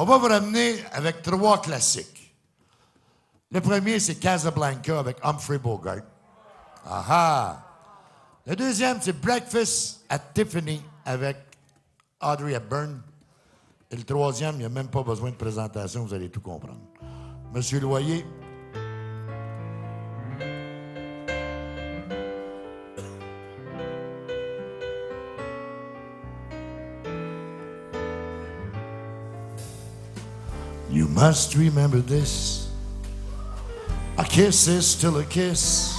On va vous ramener avec trois classiques. Le premier, c'est Casablanca avec Humphrey Bogart. Aha! Le deuxième, c'est Breakfast at Tiffany avec Audrey Hepburn. Et le troisième, il n'y a même pas besoin de présentation, vous allez tout comprendre. Monsieur Loyer. You must remember this. A kiss is still a kiss.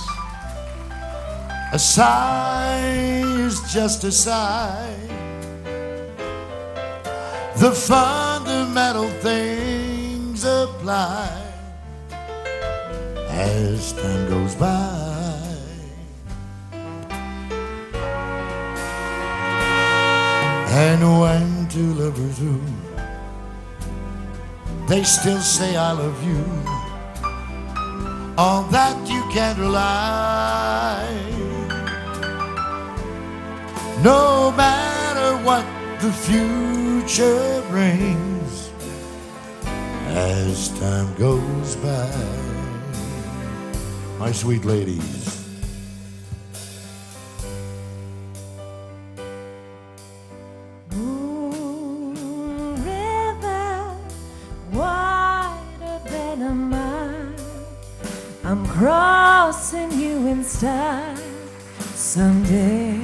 A sigh is just a sigh. The fundamental things apply as time goes by. And when two lovers woo, they still say I love you. On that you can't rely. No matter what the future brings as time goes by. My sweet ladies. Style someday.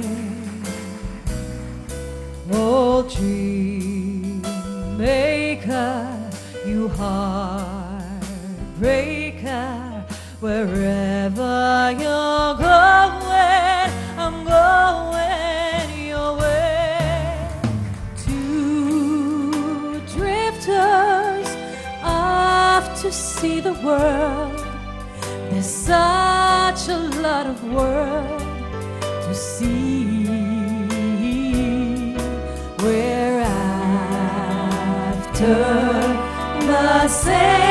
Oh, dream maker, you heartbreaker, wherever you're going, I'm going your way. Two drifters off to see the world. There's such a lot of world to see. We're after the same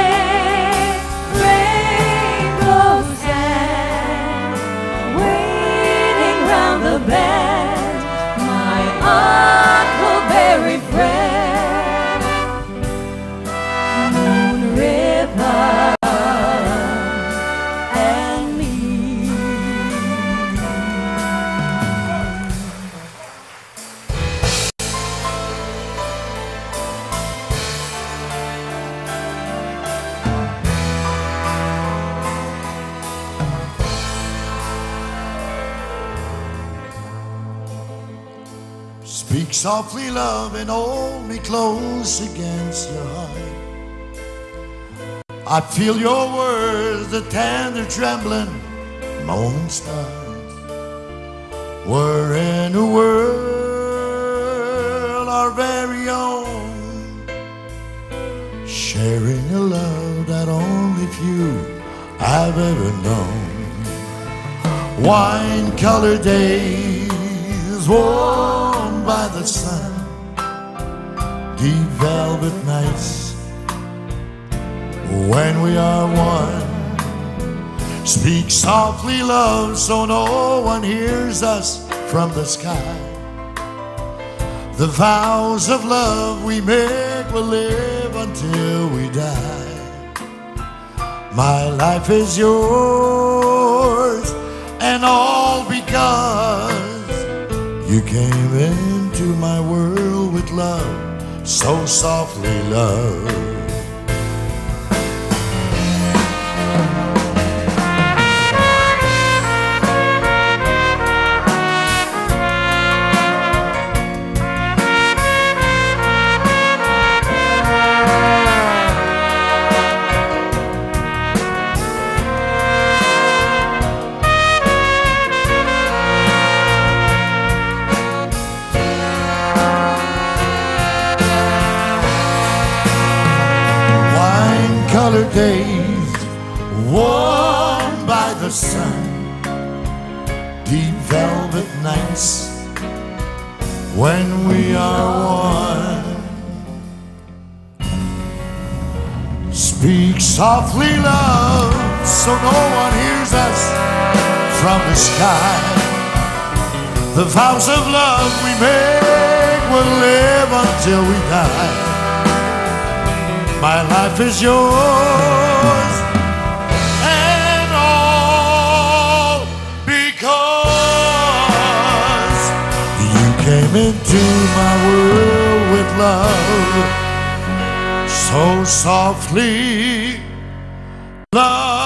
Speak softly, love, and hold me close against your heart. I feel your words, the tender trembling moment starts. We're in a world our very own, sharing a love that only few I've ever known. Wine colored days warmed by the sun, deep velvet nights when we are one. Speak softly, love, so no one hears us from the sky. The vows of love we make will live until we die. My life is yours, and all because you came into my world with love, so softly, love. Days, warmed by the sun, deep velvet nights when we are one. Speak softly, love, so no one hears us from the sky. The vows of love we make will live until we die. My life is yours. And all because you came into my world with love so softly. Love.